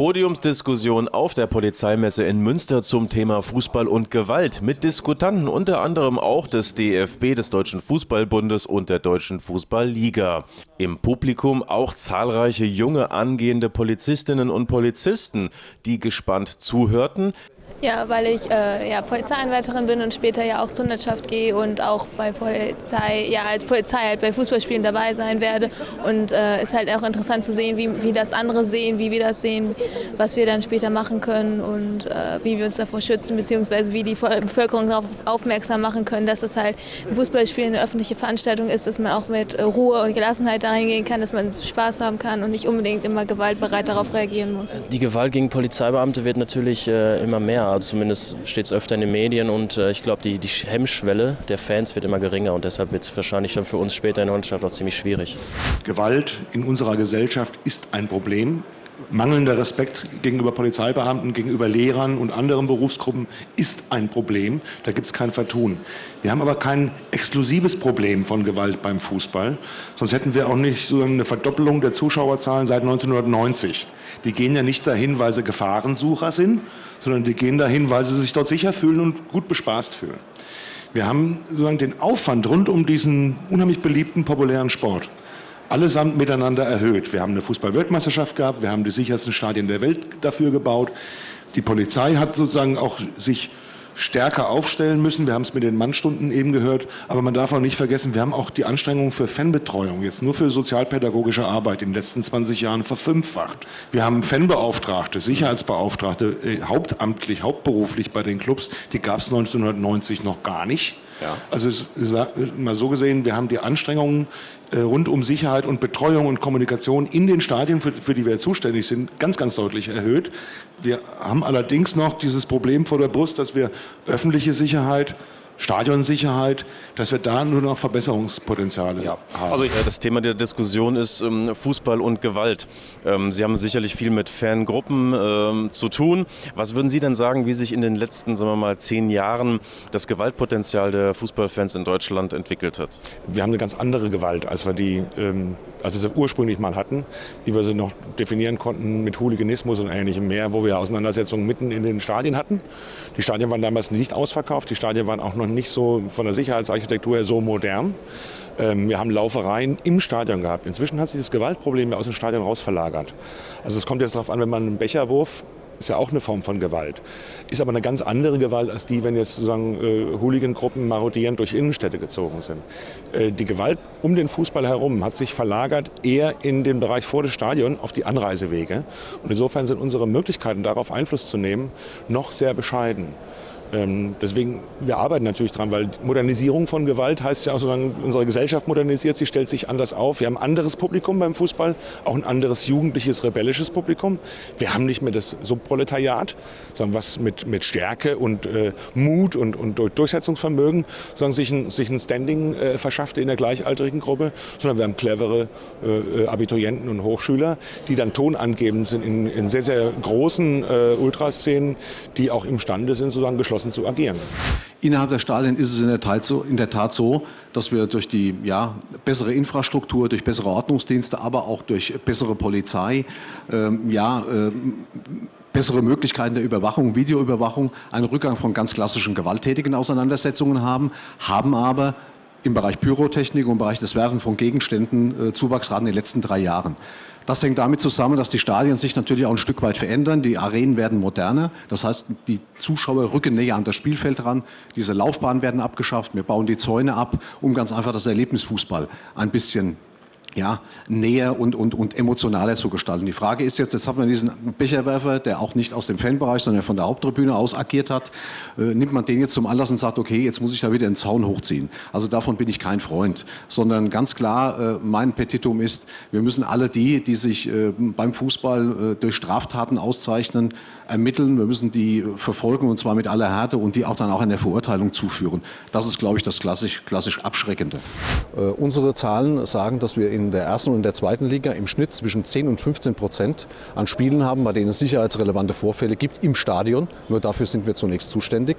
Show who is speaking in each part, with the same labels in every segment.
Speaker 1: Podiumsdiskussion auf der Polizeimesse in Münster zum Thema Fußball und Gewalt mit Diskutanten unter anderem auch des DFB, des Deutschen Fußballbundes und der Deutschen Fußballliga. Im Publikum auch zahlreiche junge angehende Polizistinnen und Polizisten, die gespannt zuhörten.
Speaker 2: Ja, weil ich äh, ja, Polizeianwärterin bin und später ja auch zur Hundertschaft gehe und auch bei Polizei, ja, als Polizei halt bei Fußballspielen dabei sein werde. Und äh, ist halt auch interessant zu sehen, wie, wie das andere sehen, wie wir das sehen, was wir dann später machen können und äh, wie wir uns davor schützen, beziehungsweise wie die Bevölkerung darauf aufmerksam machen können, dass es halt ein Fußballspiel eine öffentliche Veranstaltung ist, dass man auch mit äh, Ruhe und Gelassenheit dahin gehen kann, dass man Spaß haben kann und nicht unbedingt immer gewaltbereit darauf reagieren muss.
Speaker 3: Die Gewalt gegen Polizeibeamte wird natürlich äh, immer mehr. Zumindest steht es öfter in den Medien und äh, ich glaube, die, die Hemmschwelle der Fans wird immer geringer und deshalb wird es wahrscheinlich dann für uns später in der Mannschaft auch ziemlich schwierig.
Speaker 4: Gewalt in unserer Gesellschaft ist ein Problem mangelnder Respekt gegenüber Polizeibeamten, gegenüber Lehrern und anderen Berufsgruppen ist ein Problem. Da gibt es kein Vertun. Wir haben aber kein exklusives Problem von Gewalt beim Fußball. Sonst hätten wir auch nicht so eine Verdoppelung der Zuschauerzahlen seit 1990. Die gehen ja nicht dahin, weil sie Gefahrensucher sind, sondern die gehen dahin, weil sie sich dort sicher fühlen und gut bespaßt fühlen. Wir haben sozusagen den Aufwand rund um diesen unheimlich beliebten, populären Sport allesamt miteinander erhöht. Wir haben eine Fußball-Weltmeisterschaft gehabt, wir haben die sichersten Stadien der Welt dafür gebaut. Die Polizei hat sozusagen auch sich stärker aufstellen müssen. Wir haben es mit den Mannstunden eben gehört. Aber man darf auch nicht vergessen, wir haben auch die Anstrengungen für Fanbetreuung, jetzt nur für sozialpädagogische Arbeit in den letzten 20 Jahren verfünffacht. Wir haben Fanbeauftragte, Sicherheitsbeauftragte, äh, hauptamtlich, hauptberuflich bei den Clubs. Die gab es 1990 noch gar nicht. Ja. Also mal so gesehen, wir haben die Anstrengungen äh, rund um Sicherheit und Betreuung und Kommunikation in den Stadien, für, für, die wir zuständig sind, ganz, ganz deutlich erhöht. Wir haben allerdings noch dieses Problem vor der Brust, dass wir öffentliche Sicherheit Stadionsicherheit, dass wir da nur noch Verbesserungspotenziale ja. haben.
Speaker 1: Also das Thema der Diskussion ist ähm, Fußball und Gewalt. Ähm, Sie haben sicherlich viel mit Fangruppen ähm, zu tun. Was würden Sie denn sagen, wie sich in den letzten, sagen wir mal, zehn Jahren das Gewaltpotenzial der Fußballfans in Deutschland entwickelt hat?
Speaker 4: Wir haben eine ganz andere Gewalt, als wir die als wir sie ursprünglich mal hatten, wie wir sie noch definieren konnten mit Hooliganismus und ähnlichem mehr, wo wir Auseinandersetzungen mitten in den Stadien hatten. Die Stadien waren damals nicht ausverkauft, die Stadien waren auch noch nicht so von der Sicherheitsarchitektur her so modern. Ähm, wir haben Laufereien im Stadion gehabt. Inzwischen hat sich das Gewaltproblem aus dem Stadion raus verlagert. Also es kommt jetzt darauf an, wenn man einen Becherwurf ist ja auch eine Form von Gewalt. Ist aber eine ganz andere Gewalt als die, wenn jetzt sozusagen äh, Hooligan-Gruppen marodierend durch Innenstädte gezogen sind. Äh, die Gewalt um den Fußball herum hat sich verlagert eher in den Bereich vor dem Stadion auf die Anreisewege. Und insofern sind unsere Möglichkeiten, darauf Einfluss zu nehmen, noch sehr bescheiden. Ähm, deswegen, wir arbeiten natürlich dran, weil Modernisierung von Gewalt heißt ja auch, solange unsere Gesellschaft modernisiert, sie stellt sich anders auf. Wir haben ein anderes Publikum beim Fußball, auch ein anderes jugendliches, rebellisches Publikum. Wir haben nicht mehr das Subproletariat, sondern was mit, mit Stärke und äh, Mut und, und Durchsetzungsvermögen sondern sich ein, sich ein Standing äh, verschafft in der gleichaltrigen Gruppe, sondern wir haben clevere äh, Abiturienten und Hochschüler, die dann tonangebend sind in, in sehr, sehr großen äh, Ultraszenen, die auch imstande sind, sozusagen geschlossen entschlossen zu agieren.
Speaker 5: Innerhalb der Stadien ist es in der, Tat so, in der Tat so, dass wir durch die ja, bessere Infrastruktur, durch bessere Ordnungsdienste, aber auch durch bessere Polizei, ähm, ja, äh, bessere Möglichkeiten der Überwachung, Videoüberwachung, einen Rückgang von ganz klassischen gewalttätigen Auseinandersetzungen haben, haben aber im Bereich Pyrotechnik und im Bereich des Werfen von Gegenständen äh, Zuwachsraten in den letzten drei Jahren. Das hängt damit zusammen, dass die Stadien sich natürlich auch ein Stück weit verändern. Die Arenen werden moderner. Das heißt, die Zuschauer rücken näher an das Spielfeld ran. Diese Laufbahnen werden abgeschafft. Wir bauen die Zäune ab, um ganz einfach das Erlebnisfußball ein bisschen ja, näher und, und, und emotionaler zu gestalten. Die Frage ist jetzt, jetzt hat man diesen Becherwerfer, der auch nicht aus dem Fanbereich, sondern von der Haupttribüne aus agiert hat, äh, nimmt man den jetzt zum Anlass und sagt, okay, jetzt muss ich da wieder einen Zaun hochziehen. Also davon bin ich kein Freund, sondern ganz klar, äh, mein Petitum ist, wir müssen alle die, die sich äh, beim Fußball äh, durch Straftaten auszeichnen, ermitteln, wir müssen die verfolgen und zwar mit aller Härte und die auch dann auch in der Verurteilung zuführen. Das ist, glaube ich, das klassisch, klassisch Abschreckende.
Speaker 6: Äh, unsere Zahlen sagen, dass wir in
Speaker 5: in der ersten und der zweiten Liga im Schnitt zwischen 10 und 15 Prozent an Spielen haben, bei denen es sicherheitsrelevante Vorfälle gibt im Stadion. Nur dafür sind wir zunächst zuständig.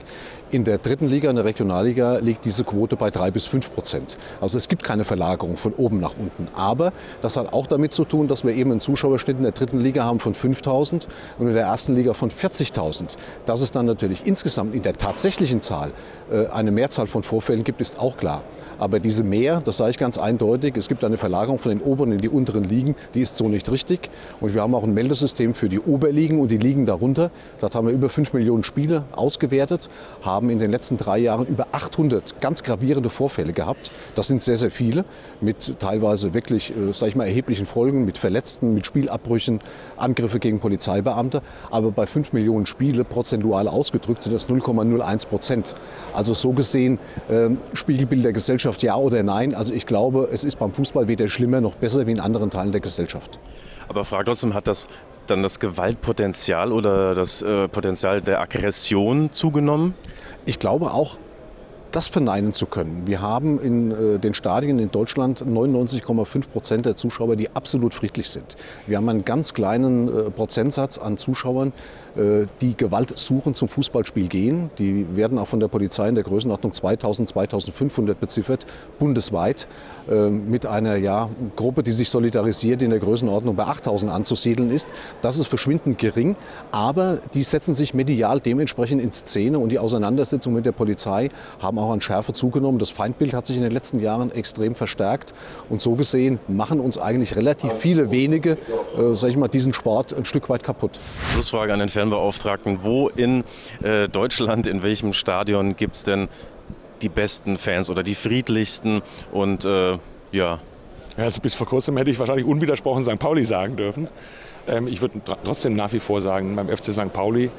Speaker 5: In der dritten Liga, in der Regionalliga, liegt diese Quote bei 3 bis 5 Prozent. Also es gibt keine Verlagerung von oben nach unten. Aber das hat auch damit zu tun, dass wir eben einen Zuschauerschnitt in der dritten Liga haben von 5000 und in der ersten Liga von 40.000. Dass es dann natürlich insgesamt in der tatsächlichen Zahl äh, eine Mehrzahl von Vorfällen gibt, ist auch klar. Aber diese Mehr, das sage ich ganz eindeutig, es gibt eine Verlagerung von den oberen in die unteren Ligen, die ist so nicht richtig. Und wir haben auch ein Meldesystem für die Oberligen und die Ligen darunter. Dort haben wir über 5 Millionen Spiele ausgewertet, haben in den letzten drei Jahren über 800 ganz gravierende Vorfälle gehabt. Das sind sehr, sehr viele, mit teilweise wirklich, äh, sage ich mal, erheblichen Folgen, mit Verletzten, mit Spielabbrüchen, Angriffe gegen Polizeibeamte. Aber bei 5 Millionen Spiele prozentual ausgedrückt sind das 0,01 Prozent. Also so gesehen äh, Spiegelbild der Gesellschaft ja oder nein. Also ich glaube, es ist beim Fußball weder schlimmer noch besser wie in anderen Teilen der Gesellschaft.
Speaker 1: Aber frag trotzdem, hat das dann das Gewaltpotenzial oder das äh, Potenzial der Aggression zugenommen?
Speaker 5: Ich glaube auch, das verneinen zu können. Wir haben in äh, den Stadien in Deutschland 99,5 Prozent der Zuschauer, die absolut friedlich sind. Wir haben einen ganz kleinen äh, Prozentsatz an Zuschauern, äh, die Gewalt suchen zum Fußballspiel gehen. Die werden auch von der Polizei in der Größenordnung 2000, 2500 beziffert, bundesweit, mit einer ja, Gruppe, die sich solidarisiert, in der Größenordnung bei 8000 anzusiedeln ist. Das ist verschwindend gering, aber die setzen sich medial dementsprechend in Szene und die Auseinandersetzungen mit der Polizei haben auch an Schärfe zugenommen. Das Feindbild hat sich in den letzten Jahren extrem verstärkt und so gesehen machen uns eigentlich relativ viele wenige, äh, sag ich mal, diesen Sport ein Stück weit kaputt.
Speaker 1: Schlussfrage an den Fernbeauftragten. Wo in äh, Deutschland, in welchem Stadion gibt es denn die besten Fans oder die friedlichsten und äh, ja.
Speaker 4: Also bis vor kurzem hätte ich wahrscheinlich unwidersprochen St. Pauli sagen dürfen. Ähm, ich würde trotzdem nach wie vor sagen, beim FC St. Pauli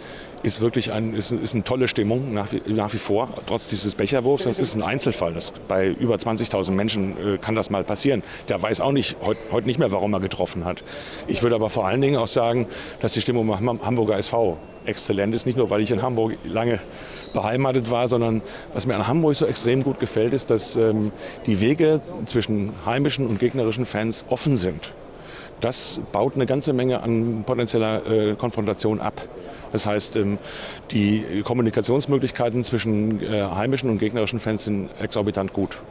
Speaker 4: ist wirklich ein, ist, ist eine tolle Stimmung nach wie, nach wie vor, trotz dieses Becherwurfs. Das ist ein Einzelfall. Das, bei über 20.000 Menschen äh, kann das mal passieren. Der weiß auch nicht, heute heut nicht mehr, warum er getroffen hat. Ich würde aber vor allen Dingen auch sagen, dass die Stimmung beim Hamburger SV exzellent ist. Nicht nur, weil ich in Hamburg lange beheimatet war, sondern was mir an Hamburg so extrem gut gefällt, ist, dass ähm, die Wege zwischen heimischen und gegnerischen Fans offen sind. Das baut eine ganze Menge an potenzieller äh, Konfrontation ab. Das heißt, ähm, die Kommunikationsmöglichkeiten zwischen äh, heimischen und gegnerischen Fans sind exorbitant gut.